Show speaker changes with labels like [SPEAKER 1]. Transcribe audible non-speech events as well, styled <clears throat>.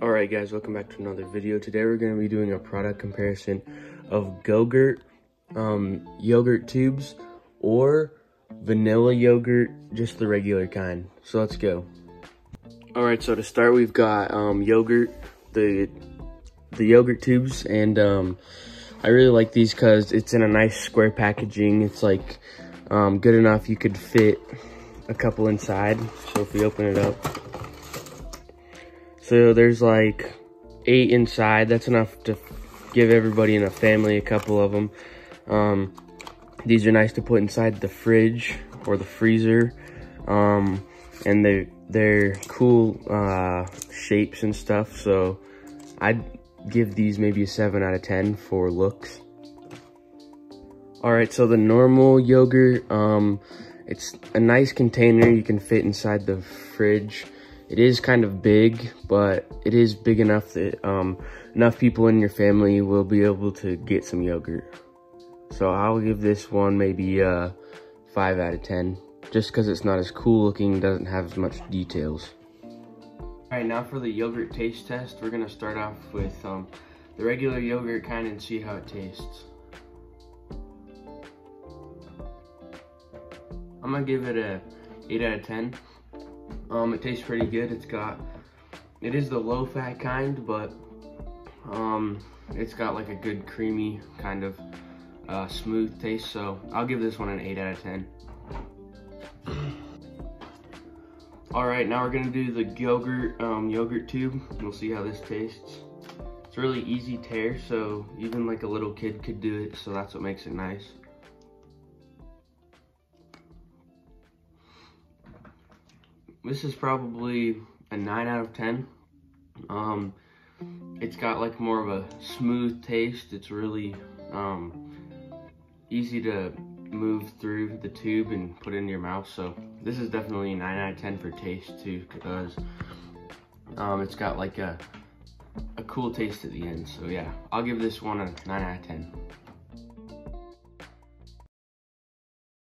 [SPEAKER 1] Alright guys, welcome back to another video. Today we're going to be doing a product comparison of Go-Gurt um, yogurt tubes or vanilla yogurt, just the regular kind. So let's go. Alright, so to start we've got um, yogurt, the the yogurt tubes, and um, I really like these because it's in a nice square packaging. It's like um, good enough you could fit a couple inside. So if we open it up, so there's like eight inside. That's enough to give everybody in a family a couple of them. Um, these are nice to put inside the fridge or the freezer. Um, and they're, they're cool uh, shapes and stuff. So I'd give these maybe a 7 out of 10 for looks. Alright, so the normal yogurt, um, it's a nice container you can fit inside the fridge. It is kind of big, but it is big enough that um, enough people in your family will be able to get some yogurt. So I'll give this one maybe a uh, 5 out of 10, just because it's not as cool looking, doesn't have as much details. Alright, now for the yogurt taste test, we're going to start off with um, the regular yogurt kind and see how it tastes. I'm going to give it a 8 out of 10. Um, it tastes pretty good. It's got, it is the low fat kind, but um, it's got like a good creamy kind of uh, smooth taste. So I'll give this one an 8 out of 10. <clears throat> All right, now we're gonna do the yogurt um, yogurt tube. We'll see how this tastes. It's really easy tear, so even like a little kid could do it. So that's what makes it nice. This is probably a 9 out of 10. Um, it's got like more of a smooth taste. It's really um, easy to move through the tube and put in your mouth. So this is definitely a 9 out of 10 for taste too because um, it's got like a, a cool taste at the end. So yeah, I'll give this one a 9 out of 10.